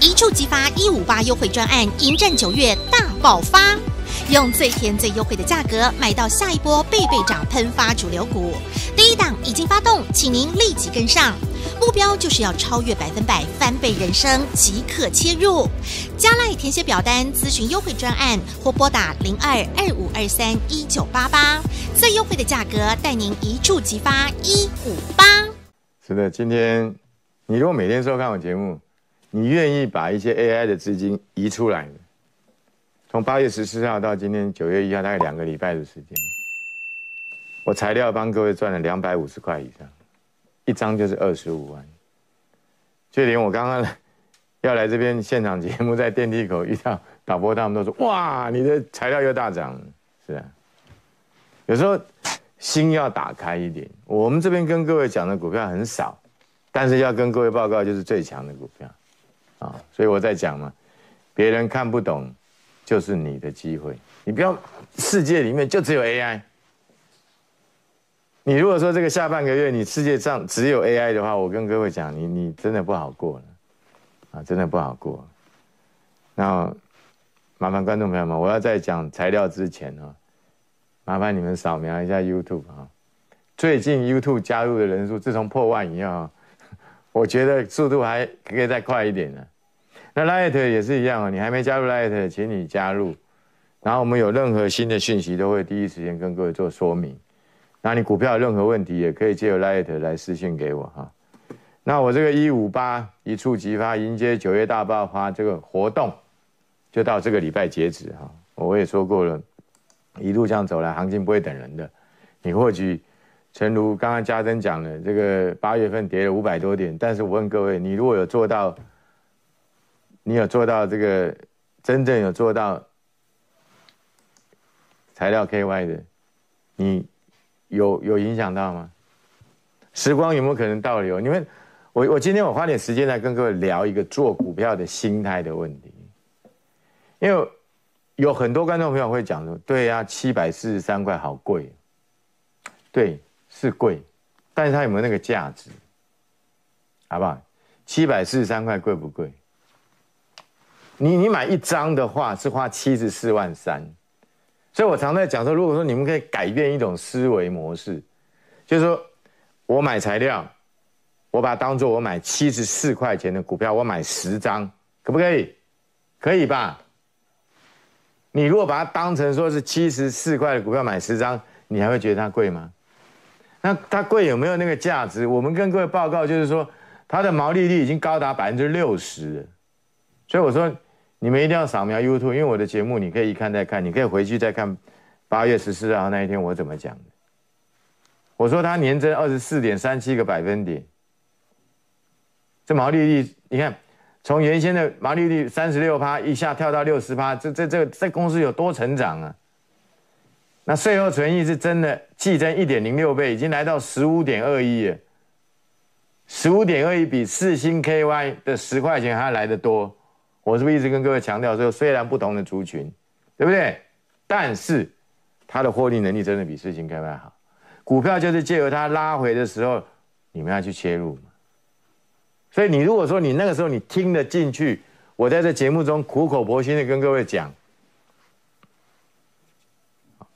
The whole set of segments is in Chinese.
一触即发一五八优惠专案，迎战九月大爆发，用最甜最优惠的价格买到下一波倍倍涨喷发主流股。第一档已经发动，请您立即跟上，目标就是要超越百分百翻倍人生，即刻切入。加赖填写表单咨询优惠专案，或拨打零二二五二三一九八八，最优惠的价格带您一触即发一五八。是的，今天你如果每天收看我节目。你愿意把一些 AI 的资金移出来？从八月十四号到今天九月一号，大概两个礼拜的时间，我材料帮各位赚了两百五十块以上，一张就是二十五万。就连我刚刚要来这边现场节目，在电梯口遇到导播，他们都说：“哇，你的材料又大涨。”是啊，有时候心要打开一点。我们这边跟各位讲的股票很少，但是要跟各位报告就是最强的股票。啊，所以我在讲嘛，别人看不懂，就是你的机会。你不要世界里面就只有 AI。你如果说这个下半个月你世界上只有 AI 的话，我跟各位讲，你你真的不好过了，啊，真的不好过。那麻烦观众朋友们，我要在讲材料之前啊，麻烦你们扫描一下 YouTube 啊。最近 YouTube 加入的人数，自从破万以后。我觉得速度还可以再快一点呢。那 Light 也是一样啊，你还没加入 Light，请你加入。然后我们有任何新的讯息，都会第一时间跟各位做说明。那你股票有任何问题，也可以借由 Light 来私信给我哈。那我这个一五八一触即发，迎接九月大爆发这个活动，就到这个礼拜截止哈。我也说过了，一路这样走来，行情不会等人的。你或许。诚如刚刚嘉珍讲的，这个八月份跌了五百多点，但是我问各位，你如果有做到，你有做到这个真正有做到材料 KY 的，你有有影响到吗？时光有没有可能倒流？你们，我我今天我花点时间来跟各位聊一个做股票的心态的问题，因为有很多观众朋友会讲说，对呀，七百四十三块好贵，对。是贵，但是它有没有那个价值？好不好？七百四十三块贵不贵？你你买一张的话是花七十四万三，所以我常在讲说，如果说你们可以改变一种思维模式，就是说我买材料，我把它当做我买七十四块钱的股票，我买十张，可不可以？可以吧？你如果把它当成说是七十四块的股票买十张，你还会觉得它贵吗？那它贵有没有那个价值？我们跟各位报告就是说，它的毛利率已经高达百分之六十，所以我说你们一定要扫描 YouTube，因为我的节目你可以一看再看，你可以回去再看八月十四号那一天我怎么讲的。我说它年增二十四点三七个百分点，这毛利率你看，从原先的毛利率三十六趴一下跳到六十趴，这这这这公司有多成长啊？那税后存益是真的季增一点零六倍，已经来到十五点二亿了。十五点二亿比四星 KY 的十块钱还来得多。我是不是一直跟各位强调说，虽然不同的族群，对不对？但是它的获利能力真的比四星 KY 好。股票就是借由它拉回的时候，你们要去切入。所以你如果说你那个时候你听得进去，我在这节目中苦口婆心的跟各位讲。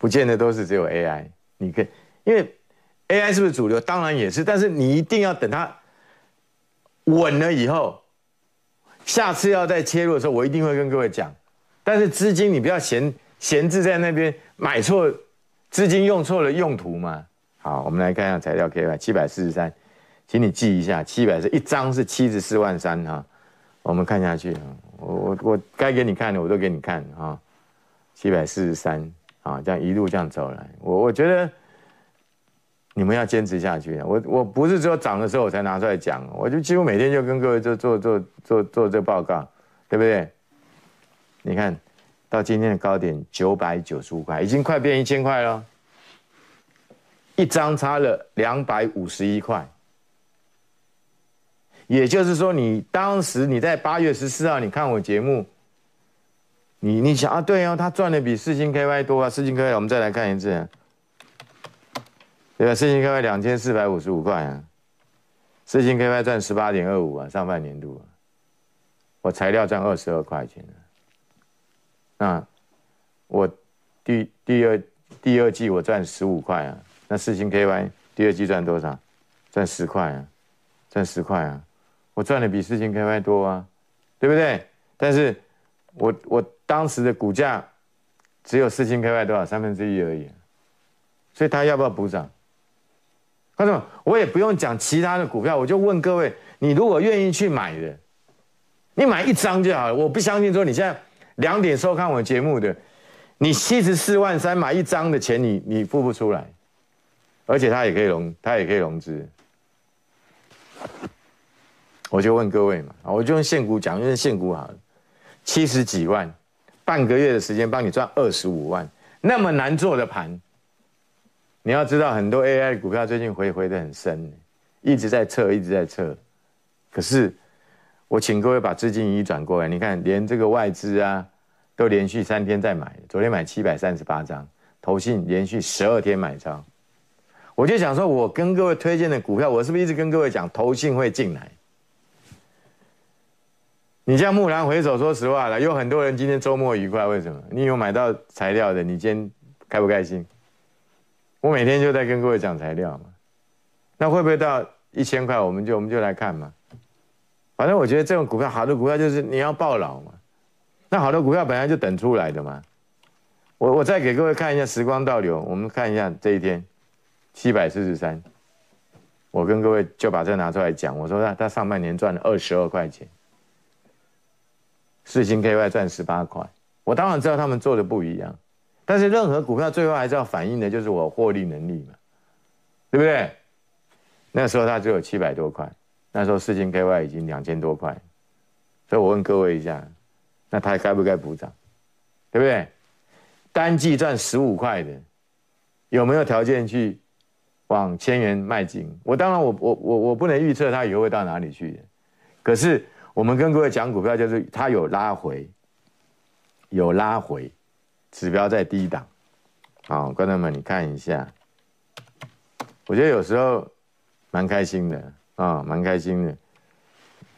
不见得都是只有 AI，你可以，因为 AI 是不是主流？当然也是，但是你一定要等它稳了以后，下次要再切入的时候，我一定会跟各位讲。但是资金你不要闲闲置在那边，买错资金用错了用途嘛。好，我们来看一下材料 KY 七百四十三，请你记一下，七百是一张是七十四万三哈。我们看下去，我我我该给你看的我都给你看啊，七百四十三。啊，这样一路这样走来，我我觉得你们要坚持下去。我我不是只有涨的时候我才拿出来讲，我就几乎每天就跟各位做做做做做这报告，对不对？你看到今天的高点九百九十五块，已经快变一千块了，一张差了两百五十一块。也就是说，你当时你在八月十四号你看我节目。你你想啊，对哦，他赚的比四星 KY 多啊，四星 KY 我们再来看一次，对吧？四星 KY 两千四百五十五块啊，四星 KY 赚十八点二五啊，上半年度啊，我材料赚二十二块钱啊那我第第二第二季我赚十五块啊，那四星 KY 第二季赚多少？赚十块啊，赚十块啊，我赚的比四星 KY 多啊，对不对？但是我我当时的股价只有四千 KY 多少三分之一而已，所以他要不要补涨？看什么？我也不用讲其他的股票，我就问各位：你如果愿意去买的，你买一张就好了。我不相信说你现在两点收看我节目的，你七十四万三买一张的钱，你你付不出来，而且它也可以融，它也可以融资。我就问各位嘛，我就用现股讲，用现股好了，七十几万，半个月的时间帮你赚二十五万，那么难做的盘。你要知道，很多 AI 股票最近回回的很深，一直在测，一直在测。可是，我请各位把资金移转过来，你看，连这个外资啊，都连续三天在买，昨天买七百三十八张，投信连续十二天买张。我就想说，我跟各位推荐的股票，我是不是一直跟各位讲，投信会进来？你像木兰回首，说实话了，有很多人今天周末愉快，为什么？你有买到材料的，你今天开不开心？我每天就在跟各位讲材料嘛，那会不会到一千块？我们就我们就来看嘛。反正我觉得这种股票，好的股票就是你要抱牢嘛。那好的股票本来就等出来的嘛。我我再给各位看一下时光倒流，我们看一下这一天，七百四十三。我跟各位就把这拿出来讲，我说他他上半年赚了二十二块钱，四星 KY 赚十八块。我当然知道他们做的不一样。但是任何股票最后还是要反映的，就是我获利能力嘛，对不对？那时候它只有七百多块，那时候四星 KY 已经两千多块，所以我问各位一下，那它该不该补涨？对不对？单季赚十五块的，有没有条件去往千元迈进？我当然我我我我不能预测它以后会到哪里去，可是我们跟各位讲股票，就是它有拉回，有拉回。指标在低档，好，观众们，你看一下，我觉得有时候蛮开心的啊，蛮开心的，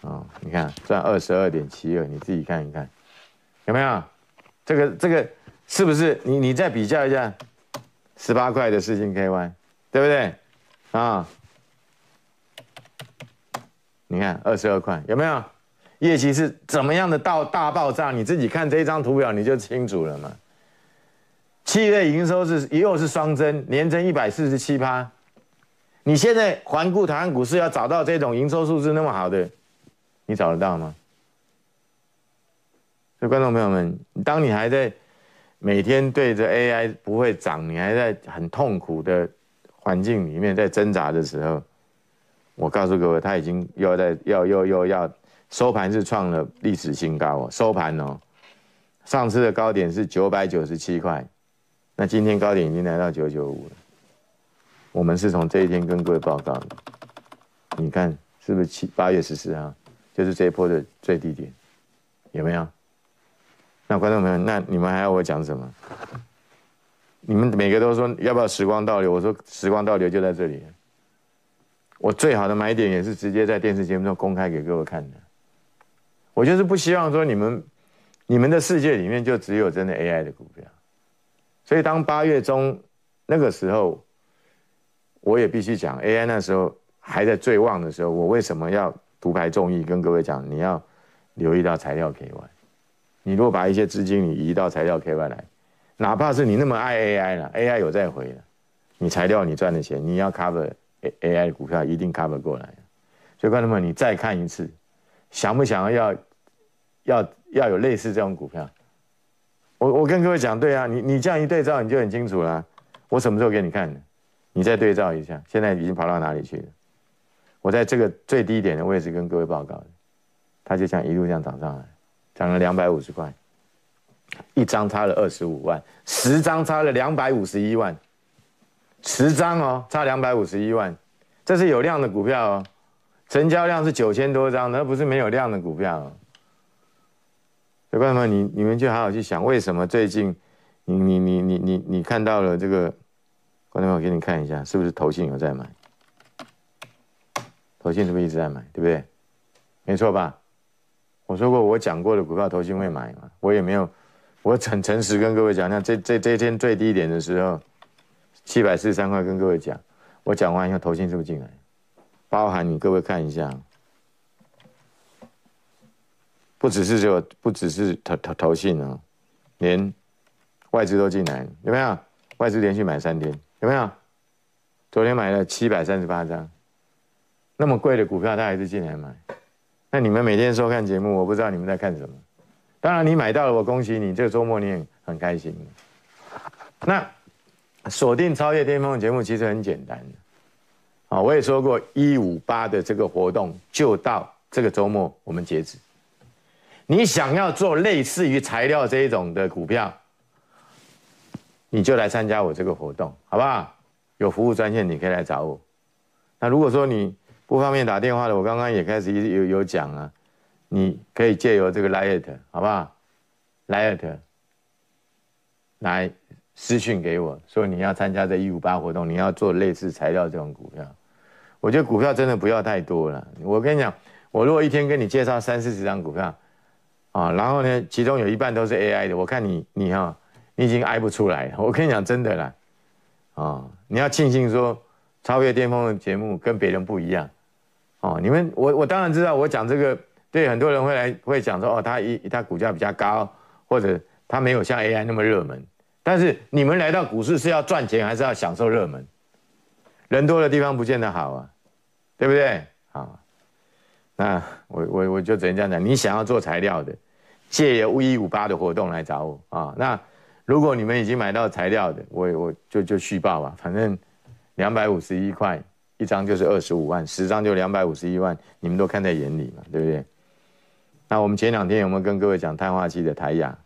啊，你看赚二十二点七二，你自己看一看，有没有？这个这个是不是？你你再比较一下，十八块的四星 KY，对不对？啊，你看二十二块，有没有？业绩是怎么样的到大爆炸？你自己看这张图表你就清楚了嘛。七月营收是又是双增，年增一百四十七趴。你现在环顾台湾股市，要找到这种营收数字那么好的，你找得到吗？所以观众朋友们，当你还在每天对着 AI 不会涨，你还在很痛苦的环境里面在挣扎的时候，我告诉各位，他已经又在要又又要收盘是创了历史新高哦，收盘哦，上次的高点是九百九十七块。那今天高点已经来到九九五了，我们是从这一天跟各位报告的，你看是不是七八月十四号，就是这一波的最低点，有没有？那观众朋友，那你们还要我讲什么？你们每个都说要不要时光倒流？我说时光倒流就在这里，我最好的买点也是直接在电视节目中公开给各位看的。我就是不希望说你们你们的世界里面就只有真的 AI 的股票。所以当八月中那个时候，我也必须讲，AI 那时候还在最旺的时候，我为什么要独排众议？跟各位讲，你要留意到材料 KY。你如果把一些资金你移到材料 KY 来，哪怕是你那么爱 AI 了，AI 有在回了，你材料你赚的钱，你要 cover AI 的股票一定 cover 过来。所以观众们，你再看一次，想不想要要要有类似这种股票？我我跟各位讲，对啊，你你这样一对照，你就很清楚了。我什么时候给你看的？你再对照一下，现在已经跑到哪里去了？我在这个最低点的位置跟各位报告的，它就像一路这样涨上来，涨了两百五十块，一张差了二十五万，十张差了两百五十一万，十张哦，差两百五十一万，这是有量的股票哦，成交量是九千多张，那不是没有量的股票。没办法，你你们就好好去想，为什么最近，你你你你你你看到了这个，观众朋友给你看一下，是不是投信有在买？投信是不是一直在买，对不对？没错吧？我说过我讲过的股票，投信会买嘛？我也没有，我很诚实跟各位讲，像这这这天最低点的时候，七百四十三块，跟各位讲，我讲完以后，投信是不是进来？包含你各位看一下，不只是就不只是投投投信啊，连外资都进来，有没有？外资连续买三天，有没有？昨天买了七百三十八张，那么贵的股票他还是进来买。那你们每天收看节目，我不知道你们在看什么。当然你买到了，我恭喜你，这个周末你也很开心。那锁定超越巅峰的节目其实很简单，啊，我也说过一五八的这个活动就到这个周末我们截止。你想要做类似于材料这一种的股票，你就来参加我这个活动，好不好？有服务专线你可以来找我。那如果说你不方便打电话的，我刚刚也开始有有讲啊，你可以借由这个 Light 好不好？Light 来私讯给我说你要参加这一五八活动，你要做类似材料这种股票，我觉得股票真的不要太多了。我跟你讲，我如果一天跟你介绍三四十张股票，啊，然后呢，其中有一半都是 AI 的，我看你你哈，你已经挨不出来。我跟你讲真的啦，啊，你要庆幸说超越巅峰的节目跟别人不一样。哦，你们我我当然知道，我讲这个对很多人会来会讲说，哦，它一它股价比较高，或者它没有像 AI 那么热门。但是你们来到股市是要赚钱，还是要享受热门？人多的地方不见得好啊，对不对？好，那我我我就只能这样讲，你想要做材料的，借由一五八的活动来找我啊。那如果你们已经买到材料的，我我就就续报吧，反正两百五十一块。一张就是二十五万，十张就两百五十一万，你们都看在眼里嘛，对不对？那我们前两天有没有跟各位讲碳化器的台亚？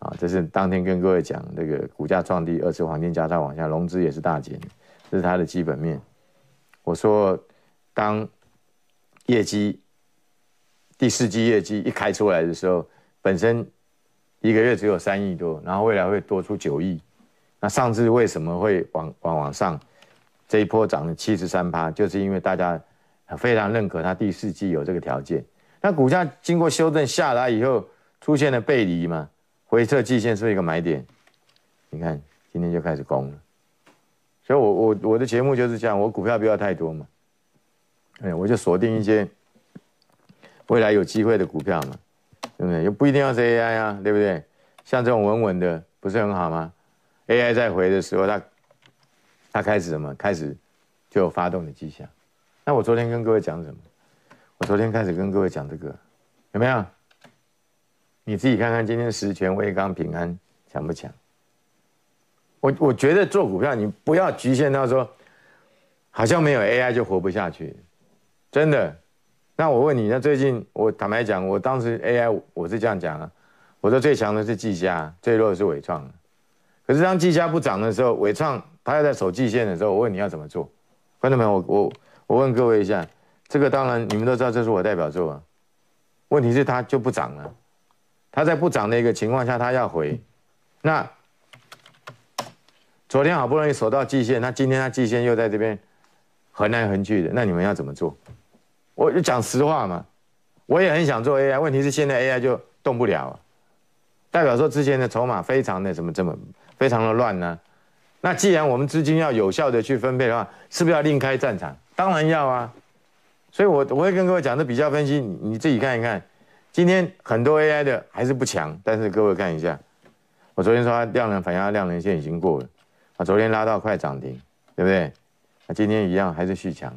啊，这是当天跟各位讲那个股价创低，二次黄金交叉往下，融资也是大减，这是它的基本面。我说，当业绩第四季业绩一开出来的时候，本身一个月只有三亿多，然后未来会多出九亿，那上次为什么会往往往上？这一波涨了七十三趴，就是因为大家非常认可它第四季有这个条件。那股价经过修正下来以后，出现了背离嘛，回撤季线是一个买点。你看今天就开始攻了，所以我我我的节目就是这样，我股票不要太多嘛，哎，我就锁定一些未来有机会的股票嘛，对不对？又不一定要是 AI 啊，对不对？像这种稳稳的，不是很好吗？AI 在回的时候，它。它开始什么？开始就有发动的迹象。那我昨天跟各位讲什么？我昨天开始跟各位讲这个，有没有？你自己看看今天十全、威刚、平安强不强？我我觉得做股票你不要局限到说，好像没有 AI 就活不下去，真的。那我问你，那最近我坦白讲，我当时 AI 我是这样讲啊，我说最强的是技嘉，最弱的是伟创。可是当技嘉不涨的时候，伟创。他要在守季线的时候，我问你要怎么做？观众朋友，我我我问各位一下，这个当然你们都知道，这是我代表作啊。问题是它就不涨了，它在不涨的一个情况下，它要回。那昨天好不容易守到季线，那今天它季线又在这边横来横去的，那你们要怎么做？我就讲实话嘛，我也很想做 AI，问题是现在 AI 就动不了，代表说之前的筹码非常的什么这么非常的乱呢？那既然我们资金要有效的去分配的话，是不是要另开战场？当然要啊。所以，我我会跟各位讲，这比较分析，你你自己看一看。今天很多 AI 的还是不强，但是各位看一下，我昨天说量能反压量能线已经过了，啊，昨天拉到快涨停，对不对？那今天一样还是续强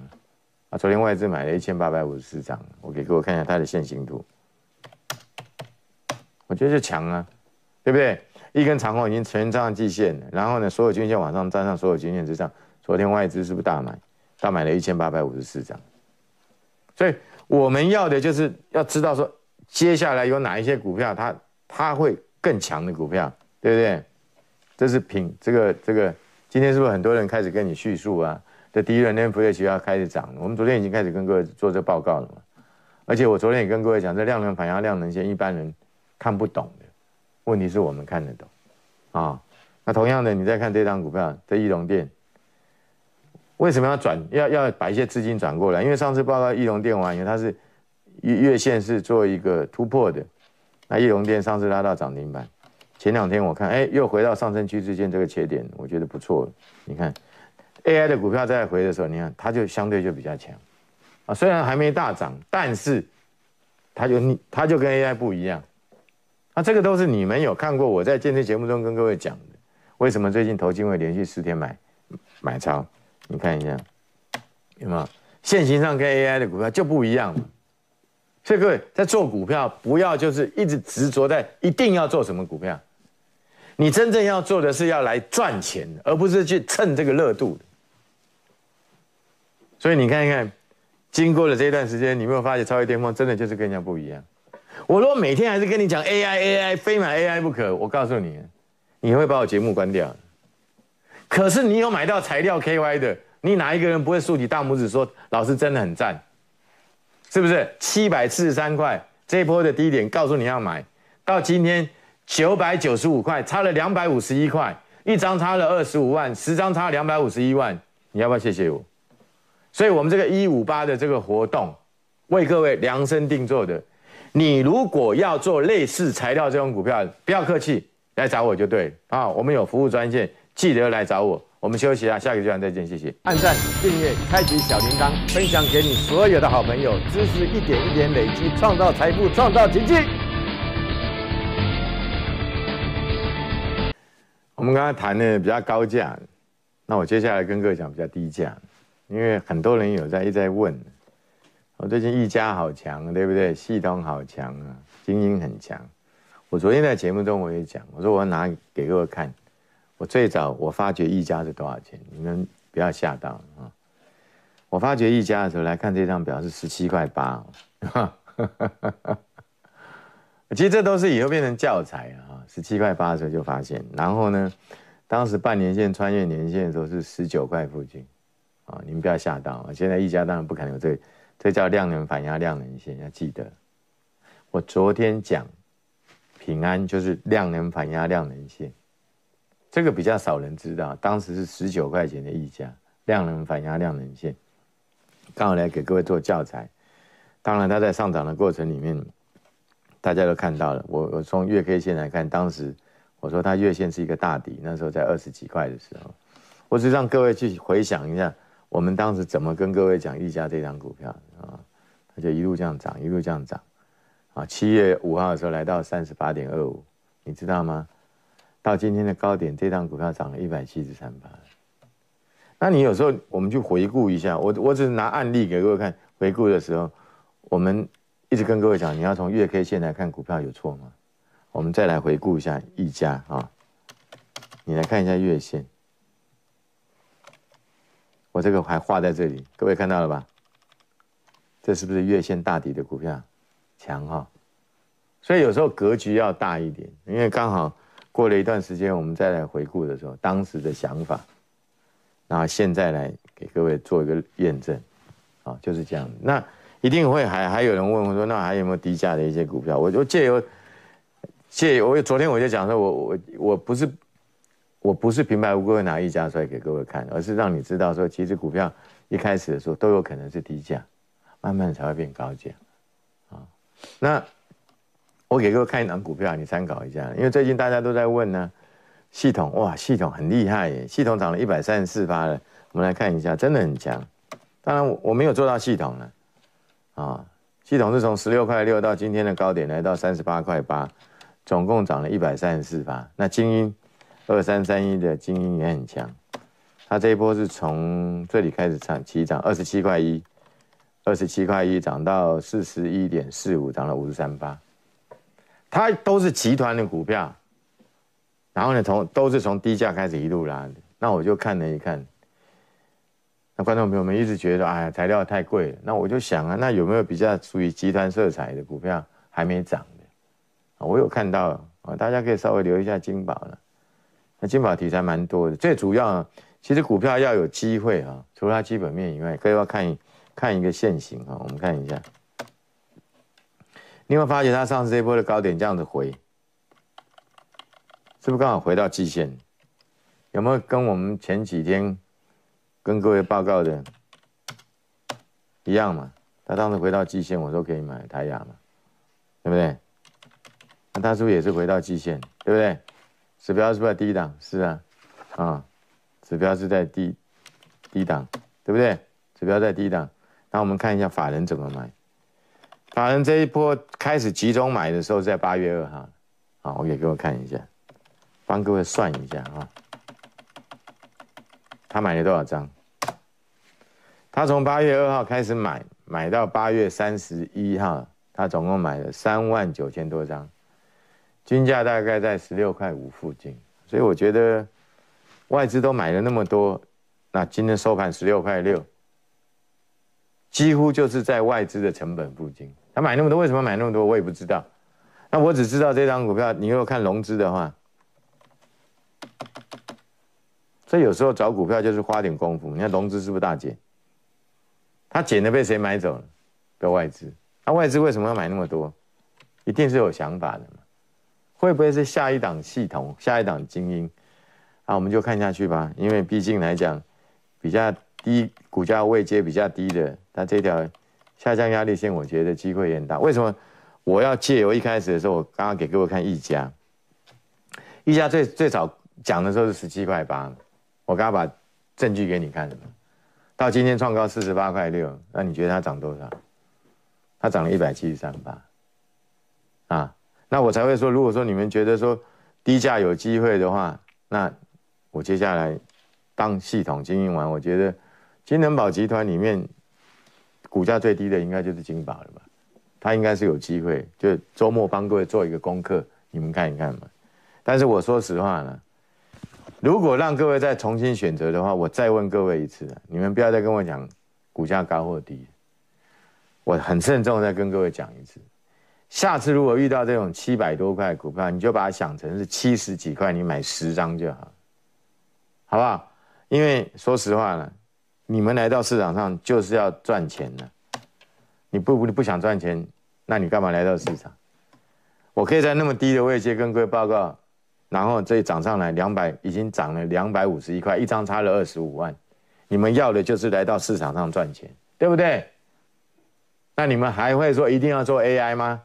啊，昨天外资买了一千八百五十四张，我给各位看一下它的线形图，我觉得是强啊，对不对？一根长虹已经全站上季线了，然后呢，所有均线往上站上所有均线之上。昨天外资是不是大买？大买了一千八百五十四张。所以我们要的就是要知道说，接下来有哪一些股票，它它会更强的股票，对不对？这是品这个这个，今天是不是很多人开始跟你叙述啊？这第一轮 N F H 要开始涨，我们昨天已经开始跟各位做这报告了嘛。而且我昨天也跟各位讲，这量能反压量能线，一般人看不懂的。问题是我们看得懂，啊，那同样的，你再看这张股票，这易龙电，为什么要转？要要把一些资金转过来？因为上次报告易龙电完以后，它是月月线是做一个突破的。那翼龙电上次拉到涨停板，前两天我看，哎，又回到上升区之间这个切点，我觉得不错。你看，AI 的股票在回的时候，你看它就相对就比较强啊，虽然还没大涨，但是它就你它就跟 AI 不一样。那这个都是你们有看过我在健身节目中跟各位讲的。为什么最近投金会连续四天买买超？你看一下有没有？现行上跟 AI 的股票就不一样嘛。所以各位在做股票，不要就是一直执着在一定要做什么股票，你真正要做的是要来赚钱，而不是去蹭这个热度的。所以你看一看，经过了这一段时间，你没有发现超越巅峰真的就是跟人家不一样。我如果每天还是跟你讲 AI AI，非买 AI 不可，我告诉你，你会把我节目关掉。可是你有买到材料 KY 的，你哪一个人不会竖起大拇指说老师真的很赞？是不是七百四十三块这一波的低点？告诉你要买到今天九百九十五块，差了两百五十一块，一张差了二十五万，十张差两百五十一万，你要不要谢谢我？所以我们这个一五八的这个活动，为各位量身定做的。你如果要做类似材料这种股票，不要客气，来找我就对啊。我们有服务专线，记得来找我。我们休息啊，下个阶段再见，谢谢。按赞、订阅、开启小铃铛，分享给你所有的好朋友，知识一点一点累积，创造财富，创造奇迹。我们刚才谈的比较高价，那我接下来跟各位讲比较低价，因为很多人有在一直在问，我最近一家好强，对不对？系统好强啊，精英很强。我昨天在节目中我也讲，我说我要拿给各位看。我最早我发觉一家是多少钱？你们不要吓到啊！我发觉一家的时候来看这张表是十七块八，其实这都是以后变成教材啊！十七块八的时候就发现，然后呢，当时半年线穿越年线的时候是十九块附近啊！你们不要吓到啊！现在一家当然不可能有这，这叫量能反压量能线，要记得。我昨天讲平安就是量能反压量能线。这个比较少人知道，当时是十九块钱的溢价，量能反压量能线，刚好来给各位做教材。当然，它在上涨的过程里面，大家都看到了。我我从月 K 线来看，当时我说它月线是一个大底，那时候在二十几块的时候，我只让各位去回想一下，我们当时怎么跟各位讲溢价这张股票啊？它就一路这样涨，一路这样涨，啊，七月五号的时候来到三十八点二五，你知道吗？到今天的高点，这张股票涨了一百七十三八。那你有时候我们去回顾一下，我我只是拿案例给各位看。回顾的时候，我们一直跟各位讲，你要从月 K 线来看股票有错吗？我们再来回顾一下一家啊，你来看一下月线。我这个还画在这里，各位看到了吧？这是不是月线大底的股票？强哈。所以有时候格局要大一点，因为刚好。过了一段时间，我们再来回顾的时候，当时的想法，然后现在来给各位做一个验证，啊，就是这样。那一定会还还有人问我说，那还有没有低价的一些股票？我就借由借我昨天我就讲说，我我我不是我不是平白无故会拿一家出来给各位看，而是让你知道说，其实股票一开始的时候都有可能是低价，慢慢才会变高价，啊，那。我给各位看一档股票，你参考一下。因为最近大家都在问呢，系统哇，系统很厉害耶，系统涨了一百三十四发了。我们来看一下，真的很强。当然我我没有做到系统了，啊，系统是从十六块六到今天的高点来到三十八块八，总共涨了一百三十四发。那精英二三三一的精英也很强，它这一波是从这里开始涨起涨，二十七块一，二十七块一涨到四十一点四五，涨了五十三八。它都是集团的股票，然后呢，从都是从低价开始一路拉的。那我就看了一看，那观众朋友们一直觉得，哎呀，材料太贵了。那我就想啊，那有没有比较属于集团色彩的股票还没涨的？我有看到啊，大家可以稍微留一下金宝了。那金宝题材蛮多的，最主要其实股票要有机会啊，除了它基本面以外，各位要看看一个线型啊，我们看一下。你会发觉它上次这波的高点这样子回，是不是刚好回到季线？有没有跟我们前几天跟各位报告的一样嘛？它当时回到季线，我说可以买台亚嘛，对不对？那它是不是也是回到季线，对不对？指标是不是在低档？是啊，啊，指标是在低低档，对不对？指标在低档。那我们看一下法人怎么买。法人这一波开始集中买的时候在八月二号，好，我给各位看一下，帮各位算一下啊。他买了多少张？他从八月二号开始买，买到八月三十一号，他总共买了三万九千多张，均价大概在十六块五附近。所以我觉得外资都买了那么多，那今天收盘十六块六，几乎就是在外资的成本附近。他买那么多，为什么买那么多？我也不知道。那我只知道这张股票，你如果看融资的话，所以有时候找股票就是花点功夫。你看融资是不是大减？他减的被谁买走了？被外资。那外资为什么要买那么多？一定是有想法的？会不会是下一档系统、下一档精英？啊，我们就看下去吧。因为毕竟来讲，比较低股价位阶比较低的，它这条。下降压力线，我觉得机会也很大。为什么我要借由一开始的时候，我刚刚给各位看一家，一家最最早讲的时候是十七块八，我刚刚把证据给你看了，到今天创高四十八块六，那你觉得它涨多少？它涨了一百七十三八，啊，那我才会说，如果说你们觉得说低价有机会的话，那我接下来当系统经营完，我觉得金能宝集团里面。股价最低的应该就是金宝了吧？它应该是有机会，就周末帮各位做一个功课，你们看一看嘛。但是我说实话呢，如果让各位再重新选择的话，我再问各位一次，你们不要再跟我讲股价高或低，我很慎重再跟各位讲一次。下次如果遇到这种七百多块股票，你就把它想成是七十几块，你买十张就好，好不好？因为说实话呢。你们来到市场上就是要赚钱的，你不你不想赚钱，那你干嘛来到市场？我可以在那么低的位置跟各位报告，然后这涨上来两百，已经涨了两百五十一块，一张差了二十五万。你们要的就是来到市场上赚钱，对不对？那你们还会说一定要做 AI 吗？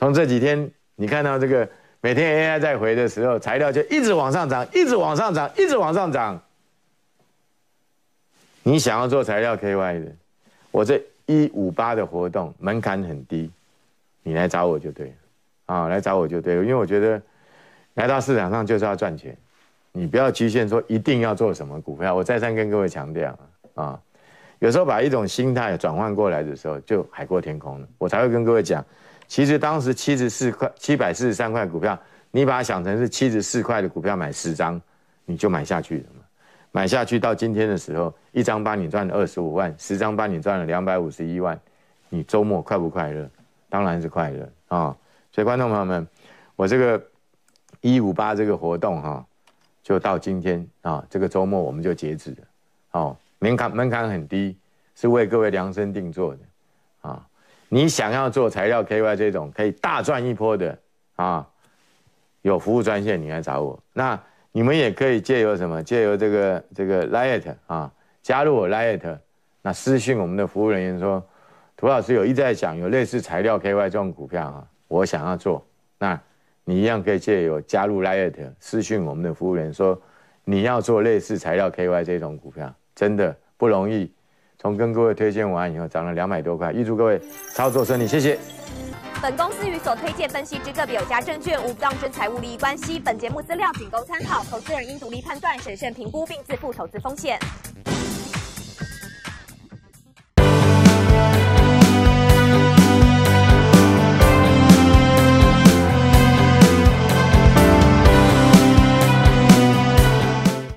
从这几天你看到这个每天 AI 在回的时候，材料就一直往上涨，一直往上涨，一直往上涨。你想要做材料 KY 的，我这一五八的活动门槛很低，你来找我就对了，啊，来找我就对了，因为我觉得来到市场上就是要赚钱，你不要局限说一定要做什么股票。我再三跟各位强调啊，有时候把一种心态转换过来的时候，就海阔天空了。我才会跟各位讲，其实当时七十四块、七百四十三块股票，你把它想成是七十四块的股票买十张，你就买下去了嘛。买下去到今天的时候，一张帮你赚了二十五万，十张帮你赚了两百五十一万，你周末快不快乐？当然是快乐啊！所以观众朋友们，我这个一五八这个活动哈，就到今天啊，这个周末我们就截止了。哦，门槛门槛很低，是为各位量身定做的！你想要做材料 KY 这种可以大赚一波的啊，有服务专线你来找我那。你们也可以借由什么？借由这个这个 Light 啊，加入我 Light，那私信我们的服务人员说，涂老师有一直在讲有类似材料 KY 这种股票啊，我想要做，那你一样可以借由加入 Light 私信我们的服务人说，你要做类似材料 KY 这种股票，真的不容易。从跟各位推荐完以后，涨了两百多块，预祝各位操作顺利，谢谢。本公司与所推荐分析之个别有价证券无不当之财务利益关系。本节目资料仅供参考，投资人应独立判断、审慎评估并自负投资风险。